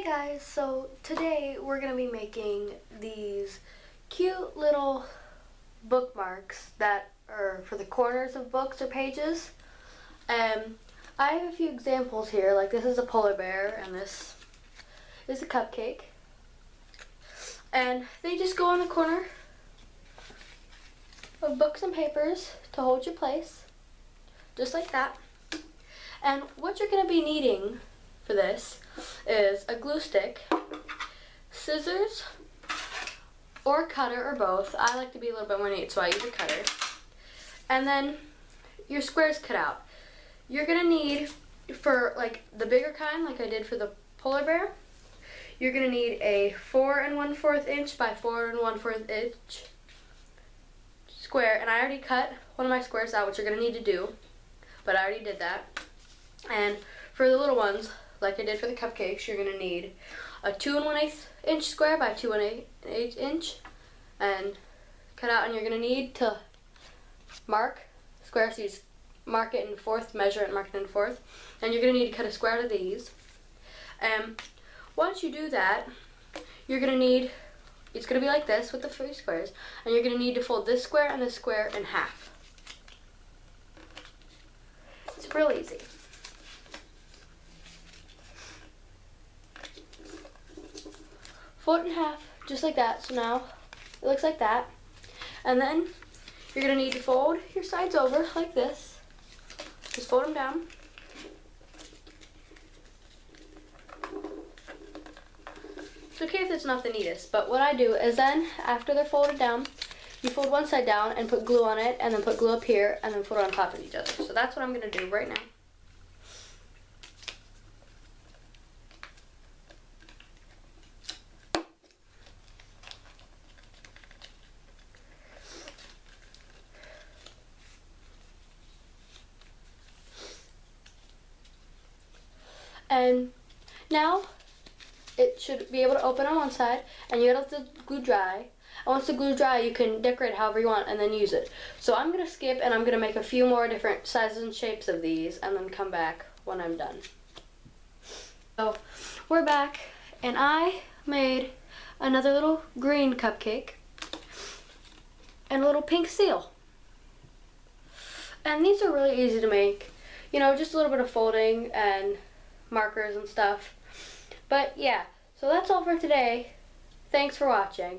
Hey guys, so today we're going to be making these cute little bookmarks that are for the corners of books or pages. Um, I have a few examples here, like this is a polar bear and this is a cupcake. And they just go on the corner of books and papers to hold your place, just like that. And what you're going to be needing for this is a glue stick, scissors, or cutter, or both. I like to be a little bit more neat, so I use a cutter. And then your squares cut out. You're gonna need, for like the bigger kind, like I did for the polar bear, you're gonna need a four and one fourth inch by four and one fourth inch square. And I already cut one of my squares out, which you're gonna need to do, but I already did that. And for the little ones, like I did for the cupcakes, you're going to need a 2 and 1 8 inch square by 2 and 8, 8 inch and cut out and you're going to need to mark square so you just mark it in fourth, measure it, mark it in fourth and you're going to need to cut a square out of these. Um, once you do that, you're going to need, it's going to be like this with the three squares and you're going to need to fold this square and this square in half. It's real easy. Fold it in half, just like that. So now it looks like that. And then you're gonna need to fold your sides over like this. Just fold them down. It's okay if it's not the neatest, but what I do is then, after they're folded down, you fold one side down and put glue on it, and then put glue up here, and then put it on top of each other. So that's what I'm gonna do right now. And now it should be able to open on one side and you let the glue dry. And once the glue dry, you can decorate however you want and then use it. So I'm to skip and I'm to make a few more different sizes and shapes of these and then come back when I'm done. So we're back and I made another little green cupcake and a little pink seal. And these are really easy to make. You know, just a little bit of folding and markers and stuff. But yeah, so that's all for today. Thanks for watching.